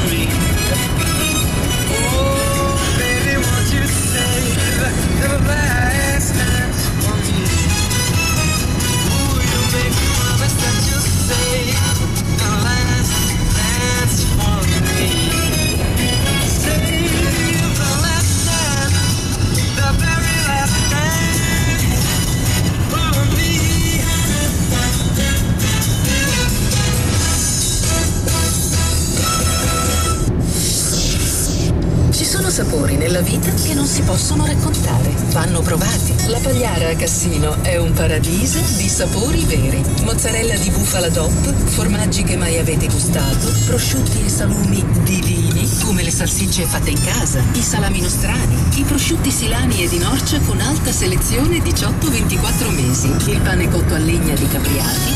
me sapori nella vita che non si possono raccontare, vanno provati. La Pagliara a Cassino è un paradiso di sapori veri. Mozzarella di bufala DOP, formaggi che mai avete gustato, prosciutti e salumi divini, come le salsicce fatte in casa, i salami nostrani, i prosciutti silani e di norcia con alta selezione 18-24 mesi, il pane cotto a legna di Capriati,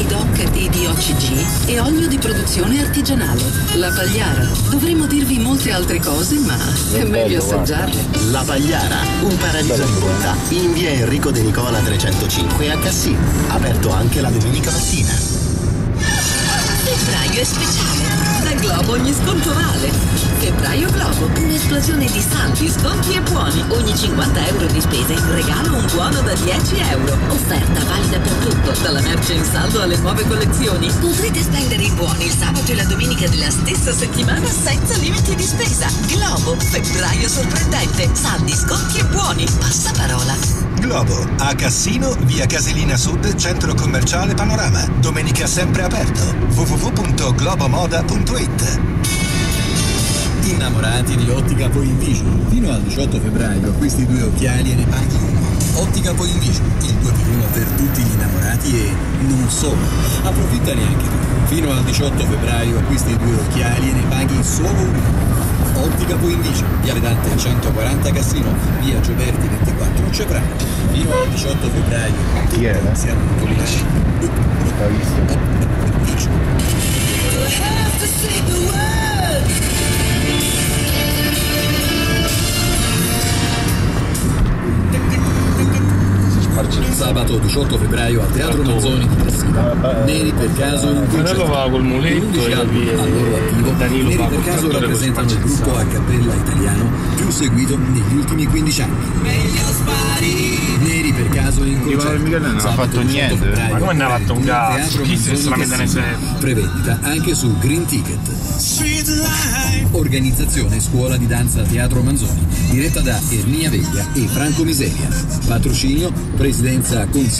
vini DOC e di OCG e olio di produzione artigianale. La Pagliara. Dovremmo dirvi molte altre cose, ma è meglio assaggiarle. La Pagliara, un paradiso di bontà, in via Enrico De Nicola 305 a Cassino. Aperto anche la domenica mattina. Febbraio è speciale. Da Globo ogni sconto vale. Febbraio Globo, un'esplosione di saldi, sconti e buoni. Ogni 50 euro di spese regalo un buono da 10 euro. Offerta valida dalla merce in saldo alle nuove collezioni. Potrete spendere i buoni il sabato e la domenica della stessa settimana senza limiti di spesa. Globo, febbraio sorprendente. Saldi, sconti e buoni. Passa parola. Globo, a Cassino, via Casilina Sud, centro commerciale Panorama. Domenica sempre aperto. www.globomoda.it Innamorati di Ottica Point Vision. Fino al 18 febbraio acquisti due occhiali e ne paghi uno. Ottica Point Vision, tutti gli innamorati e non solo. Approfittane anche tu. Fino al 18 febbraio acquisti due occhiali e ne paghi solo uno. Ottica Vision, via Vedante 140 Cassino, via Gioberti 24 Ceprano. Fino al 18 febbraio. Chi era? Siamo Polici. L'ha visto? Sabato 18 febbraio al Teatro Manzoni di Cassino. Neri per caso in muletto e la via. al loro attivo. Danilo Neri per caso rappresentano il gruppo a cappella italiano più seguito negli ultimi 15 anni. Neri per caso in concerto. Non ha fatto 18 niente. Ma come ne ha fatto un cazzo? Chi se Manzoni la mette nei Cassino. servi? Prevendita anche su Green Ticket. Organizzazione Scuola di Danza Teatro Manzoni, diretta da Ernia Veglia e Franco Miseria. Patrocinio Presidenza Consiglio